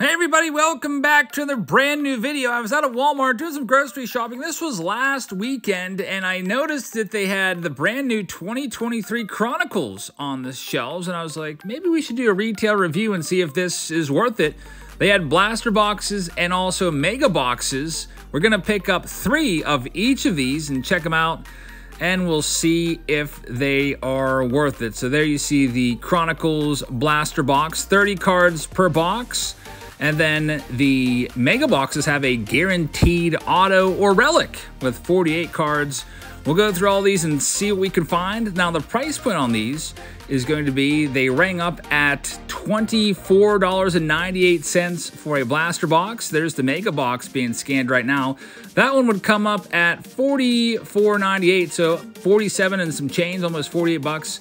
Hey everybody, welcome back to another brand new video. I was out at Walmart doing some grocery shopping. This was last weekend and I noticed that they had the brand new 2023 Chronicles on the shelves and I was like, maybe we should do a retail review and see if this is worth it. They had blaster boxes and also mega boxes. We're gonna pick up three of each of these and check them out and we'll see if they are worth it. So there you see the Chronicles blaster box, 30 cards per box. And then the mega boxes have a guaranteed auto or relic with 48 cards. We'll go through all these and see what we can find. Now, the price point on these is going to be they rang up at $24.98 for a blaster box. There's the mega box being scanned right now. That one would come up at $44.98, so 47 and some change, almost 48 bucks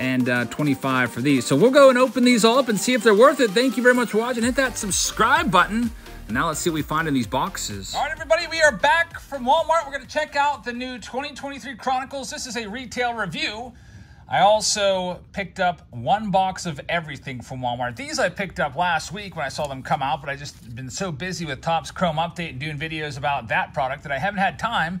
and uh, 25 for these. So we'll go and open these all up and see if they're worth it. Thank you very much for watching. Hit that subscribe button. Now let's see what we find in these boxes. All right, everybody, we are back from Walmart. We're going to check out the new 2023 Chronicles. This is a retail review. I also picked up one box of everything from Walmart. These I picked up last week when I saw them come out, but I just been so busy with Topps Chrome Update and doing videos about that product that I haven't had time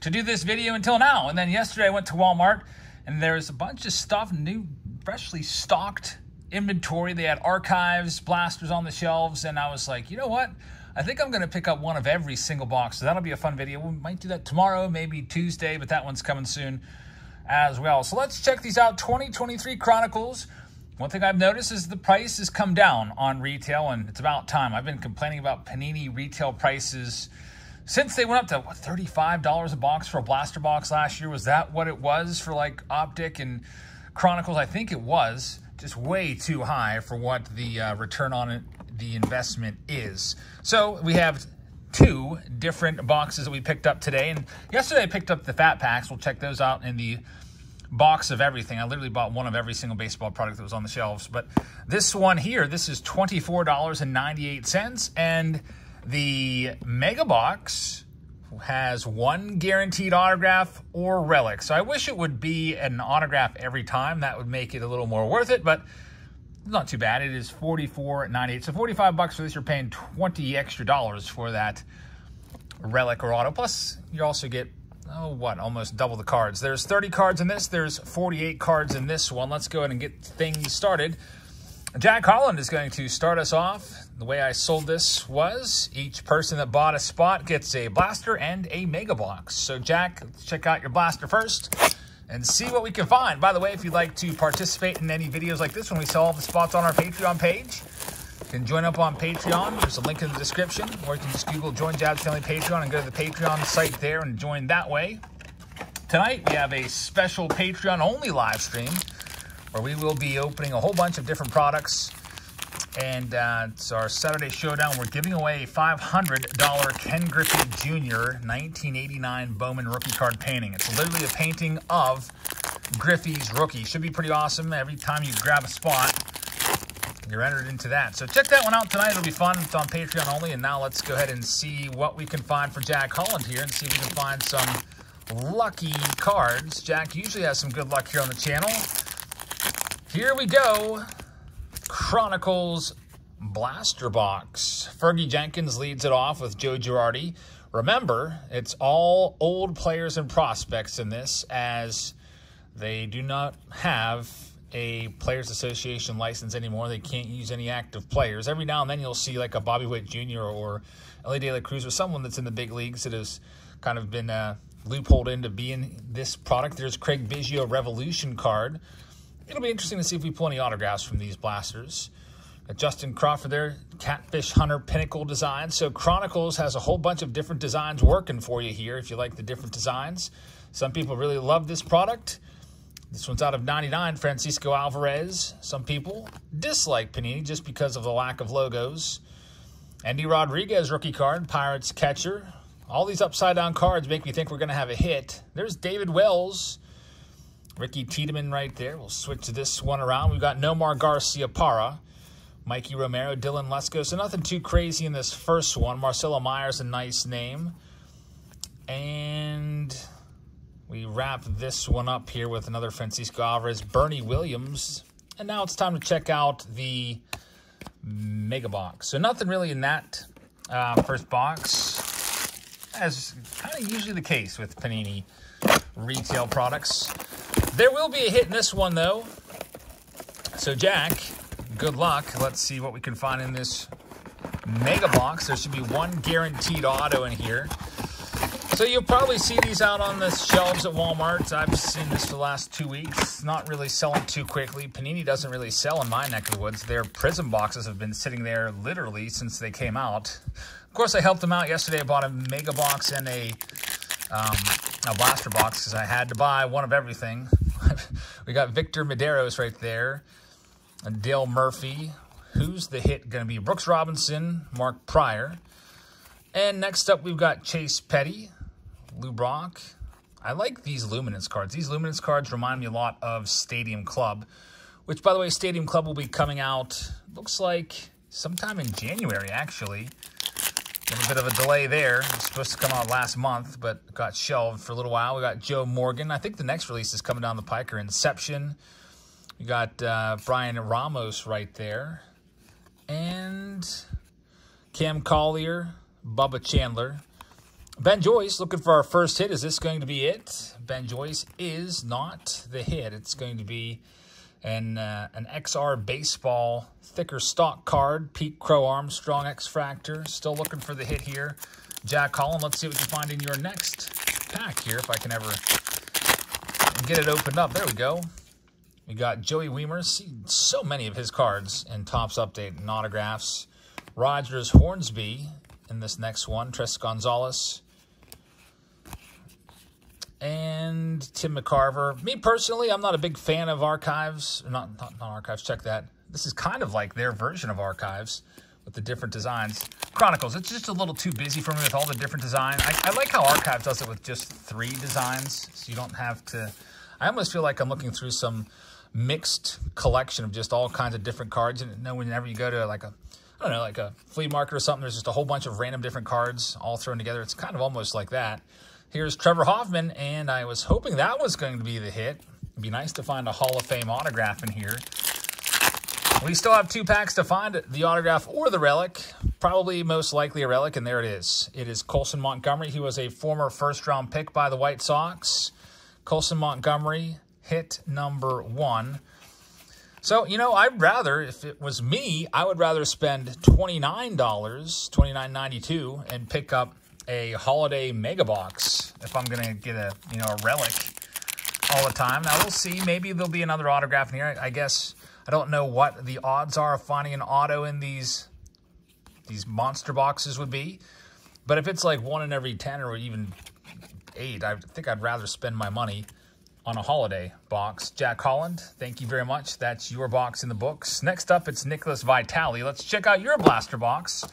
to do this video until now. And then yesterday I went to Walmart and there's a bunch of stuff, new, freshly stocked inventory. They had archives, blasters on the shelves, and I was like, you know what? I think I'm going to pick up one of every single box. So that'll be a fun video. We might do that tomorrow, maybe Tuesday, but that one's coming soon as well. So let's check these out. 2023 Chronicles. One thing I've noticed is the price has come down on retail, and it's about time. I've been complaining about Panini retail prices since they went up to what, $35 a box for a blaster box last year, was that what it was for like Optic and Chronicles? I think it was just way too high for what the uh, return on it, the investment is. So we have two different boxes that we picked up today. And yesterday I picked up the fat packs. We'll check those out in the box of everything. I literally bought one of every single baseball product that was on the shelves. But this one here, this is $24.98. And the Mega Box has one guaranteed autograph or relic. So I wish it would be an autograph every time. That would make it a little more worth it, but not too bad. It is $44.98. So 45 bucks for this, you're paying 20 extra dollars for that relic or auto. Plus, you also get, oh, what, almost double the cards. There's 30 cards in this. There's 48 cards in this one. Let's go ahead and get things started. Jack Holland is going to start us off. The way I sold this was each person that bought a spot gets a blaster and a mega box. So Jack, check out your blaster first and see what we can find. By the way, if you'd like to participate in any videos like this when we sell all the spots on our Patreon page, you can join up on Patreon. There's a link in the description, or you can just Google Join Jabs Family Patreon and go to the Patreon site there and join that way. Tonight, we have a special Patreon-only live stream where we will be opening a whole bunch of different products. And uh, it's our Saturday Showdown. We're giving away a $500 Ken Griffey Jr. 1989 Bowman rookie card painting. It's literally a painting of Griffey's rookie. Should be pretty awesome. Every time you grab a spot, you're entered into that. So check that one out tonight. It'll be fun. It's on Patreon only. And now let's go ahead and see what we can find for Jack Holland here and see if we can find some lucky cards. Jack usually has some good luck here on the channel. Here we go. Chronicles Blaster Box. Fergie Jenkins leads it off with Joe Girardi. Remember, it's all old players and prospects in this as they do not have a Players Association license anymore. They can't use any active players. Every now and then you'll see like a Bobby Witt Jr. or Elly De La Cruz or someone that's in the big leagues that has kind of been uh, loopholed into being this product. There's Craig Biggio Revolution card it'll be interesting to see if we pull any autographs from these blasters. Got Justin Crawford there, Catfish Hunter Pinnacle design. So Chronicles has a whole bunch of different designs working for you here if you like the different designs. Some people really love this product. This one's out of 99, Francisco Alvarez. Some people dislike Panini just because of the lack of logos. Endy Rodriguez rookie card, Pirates catcher. All these upside down cards make me think we're going to have a hit. There's David Wells, Ricky Tiedemann right there. We'll switch this one around. We've got Nomar Garciaparra, Mikey Romero, Dylan Lesko. So nothing too crazy in this first one. Marcelo Myers, a nice name. And we wrap this one up here with another Francisco Alvarez, Bernie Williams. And now it's time to check out the Mega Box. So nothing really in that uh, first box, as kind of usually the case with Panini retail products. There will be a hit in this one, though. So, Jack, good luck. Let's see what we can find in this mega box. There should be one guaranteed auto in here. So you'll probably see these out on the shelves at Walmart. I've seen this for the last two weeks. Not really selling too quickly. Panini doesn't really sell in my neck of the woods. Their Prizm boxes have been sitting there literally since they came out. Of course, I helped them out yesterday. I bought a mega box and a, um, a blaster box because I had to buy one of everything. we got Victor Mederos right there. And Dale Murphy. Who's the hit going to be? Brooks Robinson, Mark Prior. And next up, we've got Chase Petty, Lou Brock. I like these Luminance cards. These Luminance cards remind me a lot of Stadium Club, which, by the way, Stadium Club will be coming out, looks like sometime in January, actually. A bit of a delay there. Supposed to come out last month, but got shelved for a little while. We got Joe Morgan. I think the next release is coming down the pike, or Inception. We got uh, Bryan Ramos right there. And Cam Collier, Bubba Chandler. Ben Joyce looking for our first hit. Is this going to be it? Ben Joyce is not the hit. It's going to be an, uh, an XR baseball thicker stock card. Pete Crow Armstrong X Fractor. Still looking for the hit here. Jack Holland, let's see what you find in your next pack here, if I can ever get it opened up. There we go. We got Joey Wiemer. See so many of his cards in Topps Update and autographs. Rogers Hornsby in this next one. Tres Gonzalez. And Tim McCarver. Me personally, I'm not a big fan of archives. Not, not, not archives, check that. This is kind of like their version of archives with the different designs. Chronicles, it's just a little too busy for me with all the different designs. I, I like how Archive does it with just three designs, so you don't have to... I almost feel like I'm looking through some mixed collection of just all kinds of different cards. And you know, whenever you go to like a, I don't know, like a flea market or something, there's just a whole bunch of random different cards all thrown together. It's kind of almost like that. Here's Trevor Hoffman, and I was hoping that was going to be the hit. It'd be nice to find a Hall of Fame autograph in here. We still have two packs to find the autograph or the relic. Probably most likely a relic, and there it is. It is Colson Montgomery. He was a former first-round pick by the White Sox. Colson Montgomery, hit number one. So, you know, I'd rather, if it was me, I would rather spend $29, $29.92 and pick up a holiday mega box if I'm going to get a, you know, a relic all the time. Now, we'll see. Maybe there'll be another autograph in here. I guess I don't know what the odds are of finding an auto in these, these monster boxes would be. But if it's like one in every 10 or even eight, I think I'd rather spend my money on a holiday box. Jack Holland, thank you very much. That's your box in the books. Next up, it's Nicholas Vitali. Let's check out your blaster box.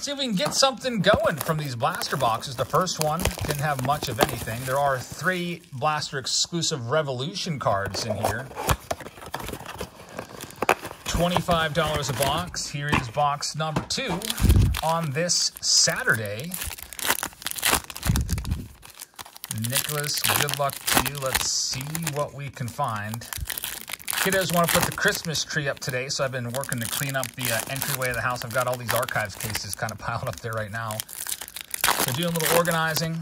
See if we can get something going from these blaster boxes. The first one didn't have much of anything. There are three blaster exclusive Revolution cards in here. $25 a box. Here is box number two on this Saturday. Nicholas, good luck to you. Let's see what we can find. Kiddos want to put the Christmas tree up today, so I've been working to clean up the uh, entryway of the house. I've got all these archives cases kind of piled up there right now. So doing a little organizing,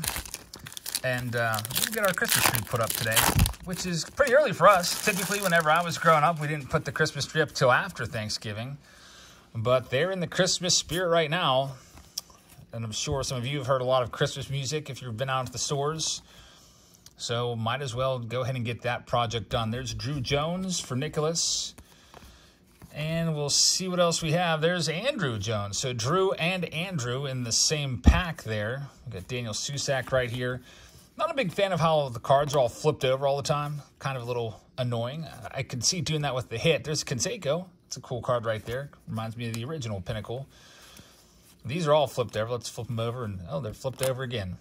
and uh, we'll get our Christmas tree put up today, which is pretty early for us. Typically, whenever I was growing up, we didn't put the Christmas tree up till after Thanksgiving. But they're in the Christmas spirit right now and I'm sure some of you have heard a lot of Christmas music if you've been out to the stores. So might as well go ahead and get that project done. There's Drew Jones for Nicholas. And we'll see what else we have. There's Andrew Jones. So Drew and Andrew in the same pack there. We got Daniel Susac right here. Not a big fan of how the cards are all flipped over all the time. Kind of a little annoying. I could see doing that with the hit. There's Canseco. It's a cool card right there. Reminds me of the original Pinnacle. These are all flipped over. Let's flip them over. and Oh, they're flipped over again.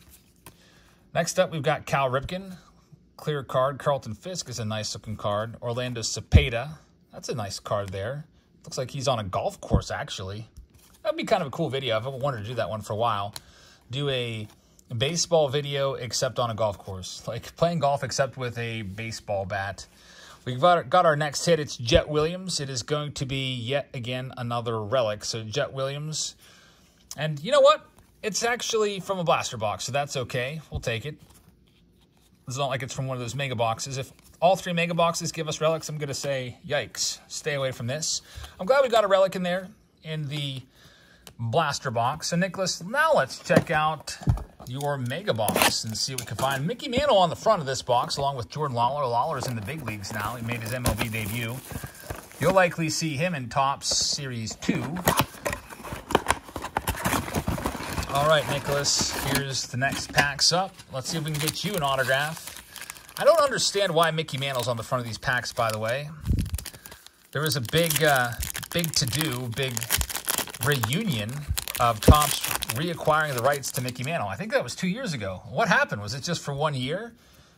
Next up, we've got Cal Ripken. Clear card. Carlton Fisk is a nice-looking card. Orlando Cepeda. That's a nice card there. Looks like he's on a golf course, actually. That'd be kind of a cool video. I've wanted to do that one for a while. Do a baseball video except on a golf course. Like playing golf except with a baseball bat. We've got, got our next hit. It's Jett Williams. It is going to be yet again another relic. So Jett Williams. And you know what? It's actually from a blaster box, so that's okay. We'll take it. It's not like it's from one of those mega boxes. If all three mega boxes give us relics, I'm going to say, yikes, stay away from this. I'm glad we got a relic in there in the blaster box. So, Nicholas, now let's check out your mega box and see what we can find. Mickey Mantle on the front of this box, along with Jordan Lawlar. Lawlar's in the big leagues now. He made his MLB debut. You'll likely see him in Topps Series 2. All right, Nicholas, here's the next packs up. Let's see if we can get you an autograph. I don't understand why Mickey Mantle's on the front of these packs, by the way. There was a big, uh, big to-do, big reunion of Topps reacquiring the rights to Mickey Mantle. I think that was two years ago. What happened? Was it just for one year?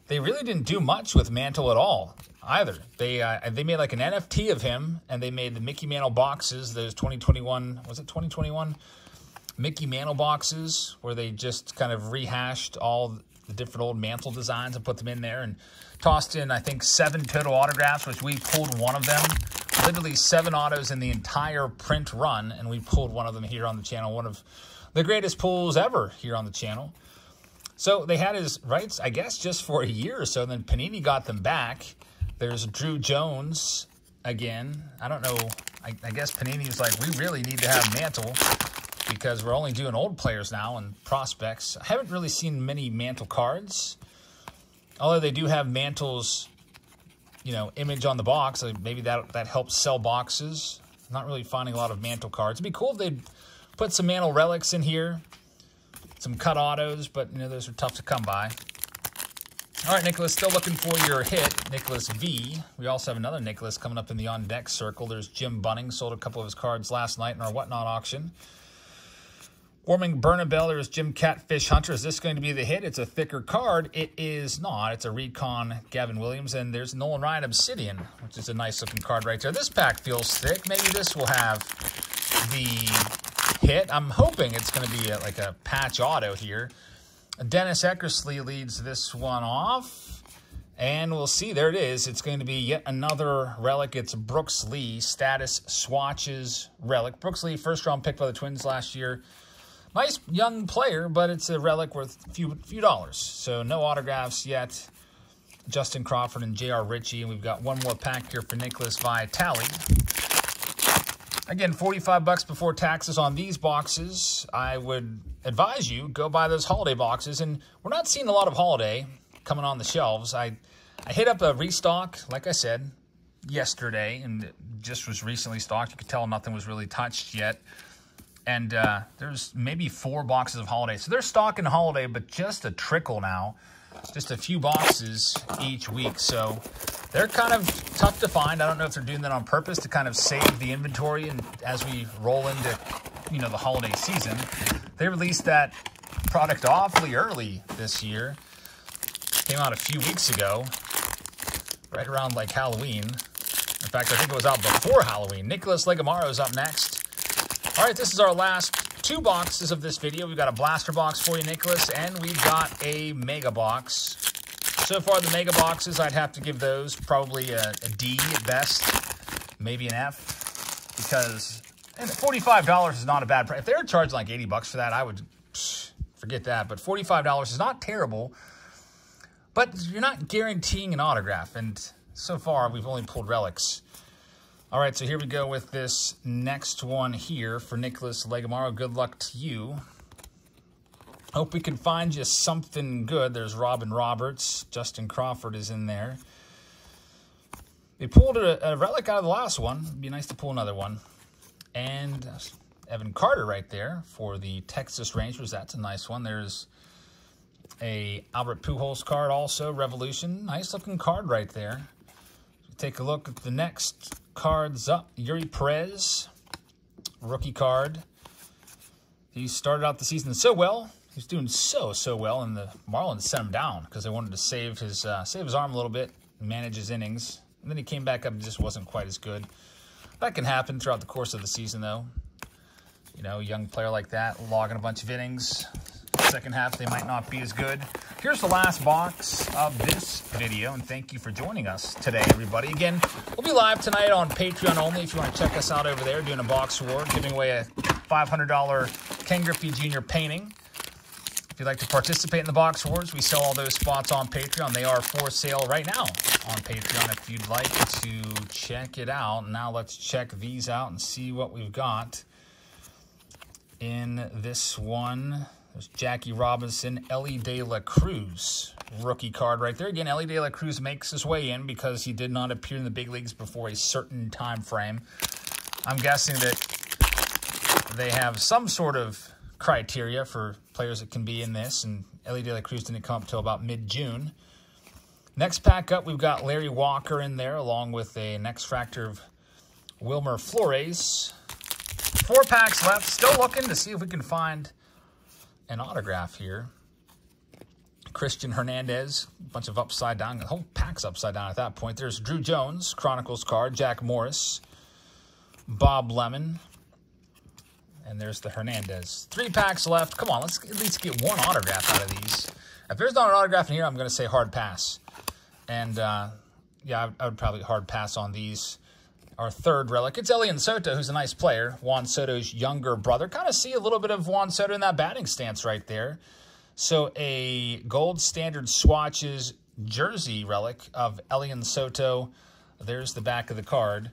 They really didn't do much with Mantle at all, either. They uh, they made like an NFT of him, and they made the Mickey Mantle boxes. Those 2021, was it 2021? Mickey Mantle boxes where they just kind of rehashed all the different old mantle designs and put them in there and tossed in, I think, seven total autographs, which we pulled one of them. Literally seven autos in the entire print run, and we pulled one of them here on the channel. One of the greatest pulls ever here on the channel. So they had his rights, I guess, just for a year or so. Then Panini got them back. There's Drew Jones again. I don't know. I, I guess Panini was like, we really need to have Mantle because we're only doing old players now and prospects. I haven't really seen many Mantle cards, although they do have Mantle's, you know, image on the box. Maybe that that helps sell boxes. not really finding a lot of Mantle cards. It'd be cool if they'd put some Mantle relics in here, some cut autos, but you know those are tough to come by. All right, Nicholas, still looking for your hit, Nicholas V. We also have another Nicholas coming up in the on-deck circle. There's Jim Bunning, sold a couple of his cards last night in our Whatnot auction. Warming Bernabel, there's Jim Catfish Hunter. Is this going to be the hit? It's a thicker card. It is not. It's a Recon Gavin Williams. And there's Nolan Ryan Obsidian, which is a nice looking card right there. This pack feels thick. Maybe this will have the hit. I'm hoping it's going to be a, like a patch auto here. Dennis Eckersley leads this one off. And we'll see. There it is. It's going to be yet another relic. It's Brooks Lee, status swatches relic. Brooks Lee, first round pick by the Twins last year. Nice young player, but it's a relic worth a few, few dollars. So no autographs yet. Justin Crawford and J.R. Ritchie. And we've got one more pack here for Nicholas Vitale. Again, 45 bucks before taxes on these boxes. I would advise you, go buy those holiday boxes. And we're not seeing a lot of holiday coming on the shelves. I, I hit up a restock, like I said, yesterday, and just was recently stocked. You could tell nothing was really touched yet and uh, there's maybe four boxes of holiday. So they're stocking holiday, but just a trickle now, just a few boxes each week. So they're kind of tough to find. I don't know if they're doing that on purpose to kind of save the inventory and as we roll into, you know, the holiday season. They released that product awfully early this year. Came out a few weeks ago, right around like Halloween. In fact, I think it was out before Halloween. Nicholas Legamaru is up next. All right, this is our last two boxes of this video. We've got a blaster box for you, Nicholas, and we've got a mega box. So far, the mega boxes, I'd have to give those probably a, a D at best, maybe an F, because and $45 is not a bad price. If they were charging like 80 bucks for that, I would psh, forget that. But $45 is not terrible, but you're not guaranteeing an autograph. And so far, we've only pulled relics. All right, so here we go with this next one here for Nicholas Legamaru. Good luck to you. Hope we can find you something good. There's Robin Roberts. Justin Crawford is in there. They pulled a, a relic out of the last one. It'd be nice to pull another one. And Evan Carter right there for the Texas Rangers. That's a nice one. There's a Albert Pujols card also, Revolution. Nice looking card right there. Take a look at the next cards up. Eury Perez, rookie card. He started out the season so well. He's doing so, so well, and the Marlins sent him down because they wanted to save his uh, save his arm a little bit, manage his innings. And then he came back up and just wasn't quite as good. That can happen throughout the course of the season, though. You know, young player like that, logging a bunch of innings. Second half, they might not be as good. Here's the last box of this video, and thank you for joining us today, everybody. Again, we'll be live tonight on Patreon only if you want to check us out over there, doing a box award, giving away a $500 Ken Griffey Jr. painting. If you'd like to participate in the box awards, we sell all those spots on Patreon. They are for sale right now on Patreon if you'd like to check it out. Now let's check these out and see what we've got in this one. There's Jackie Robinson, Elly De La Cruz rookie card right there. Again, Elly De La Cruz makes his way in because he did not appear in the big leagues before a certain time frame. I'm guessing that they have some sort of criteria for players that can be in this, and Elly De La Cruz didn't come up until about mid-June. Next pack up, we've got Larry Walker in there, along with a next fractor of Wilmer Flores. Four packs left. Still looking to see if we can find an autograph here. Cristian Hernandez, a bunch of upside down. The whole pack's upside down at that point. There's Drew Jones, Chronicles card. Jack Morris, Bob Lemon. And there's the Hernandez. Three packs left. Come on, let's at least get one autograph out of these. If there's not an autograph in here, I'm going to say hard pass. And, uh, yeah, I, I would probably hard pass on these our third relic. It's Elian Soto, who's a nice player. Juan Soto's younger brother. Kind of see a little bit of Juan Soto in that batting stance right there. So a gold standard swatches jersey relic of Elian Soto. There's the back of the card.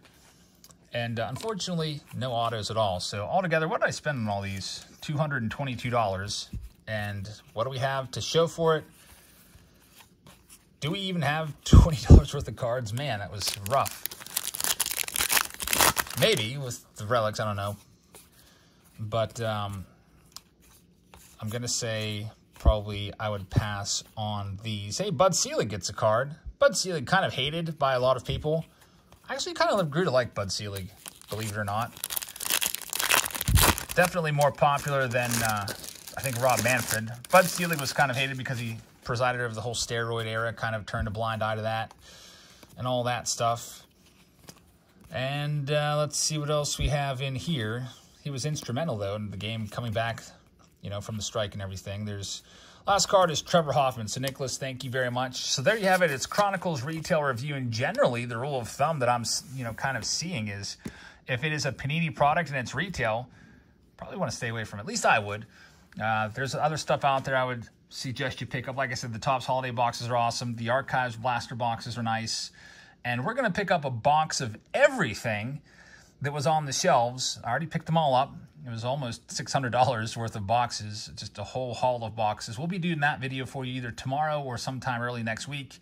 And uh, unfortunately, no autos at all. So altogether, what did I spend on all these? $222. And what do we have to show for it? Do we even have $20 worth of cards? Man, that was rough. Maybe with the relics, I don't know. But um, I'm going to say probably I would pass on these. Hey, Bud Selig gets a card. Bud Selig kind of hated by a lot of people. I actually kind of grew to like Bud Selig, believe it or not. Definitely more popular than, uh, I think, Rob Manfred. Bud Selig was kind of hated because he presided over the whole steroid era, kind of turned a blind eye to that and all that stuff. And uh, let's see what else we have in here. He was instrumental, though, in the game coming back, you know, from the strike and everything. There's last card is Trevor Hoffman. So, Nicholas, thank you very much. So, there you have it. It's Chronicles Retail Review. And generally, the rule of thumb that I'm, you know, kind of seeing is if it is a Panini product and it's retail, probably want to stay away from it. At least I would. Uh, there's other stuff out there I would suggest you pick up. Like I said, the Topps Holiday boxes are awesome. The Archives Blaster boxes are nice and we're going to pick up a box of everything that was on the shelves. I already picked them all up. It was almost $600 worth of boxes, just a whole haul of boxes. We'll be doing that video for you either tomorrow or sometime early next week.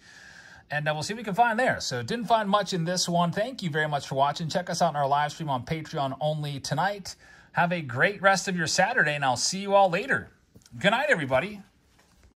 And uh, we'll see what we can find there. So didn't find much in this one. Thank you very much for watching. Check us out in our live stream on Patreon only tonight. Have a great rest of your Saturday, and I'll see you all later. Good night, everybody.